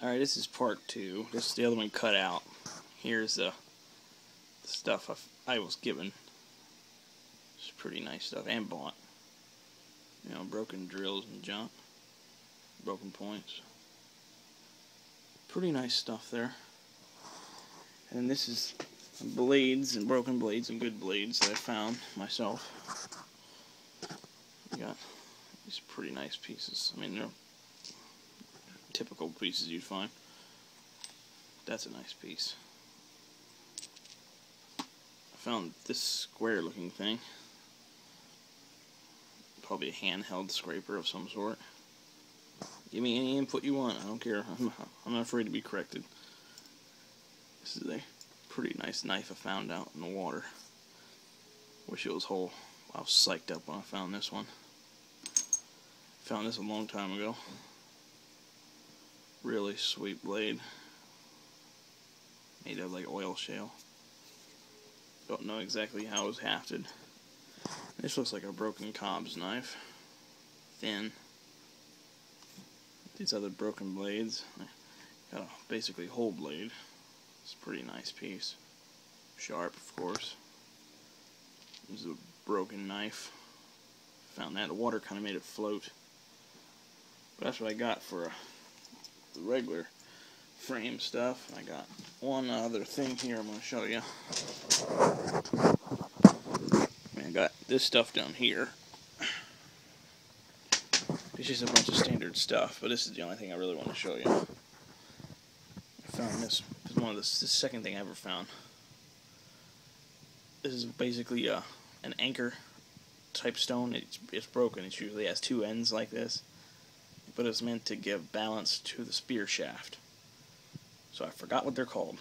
Alright, this is part two. This is the other one cut out. Here's the stuff I, I was given. It's pretty nice stuff and bought. You know, broken drills and junk. Broken points. Pretty nice stuff there. And this is blades and broken blades and good blades that I found myself. got these pretty nice pieces. I mean, they're typical pieces you'd find. That's a nice piece. I found this square looking thing. Probably a handheld scraper of some sort. Give me any input you want. I don't care. I'm, I'm not afraid to be corrected. This is a pretty nice knife I found out in the water. Wish it was whole. I was psyched up when I found this one. Found this a long time ago. Really sweet blade. Made of like oil shale. Don't know exactly how it was hafted. This looks like a broken Cobb's knife. Thin. These other broken blades. Got a basically whole blade. It's a pretty nice piece. Sharp, of course. This is a broken knife. Found that. The water kind of made it float. But that's what I got for a, the regular frame stuff. I got one other thing here I'm going to show you. I got this stuff down here. It's just a bunch of standard stuff, but this is the only thing I really want to show you. I found this. This is one of the, second thing I ever found. This is basically a, uh, an anchor type stone. It's, it's broken. It usually has two ends like this, but it's meant to give balance to the spear shaft. So I forgot what they're called.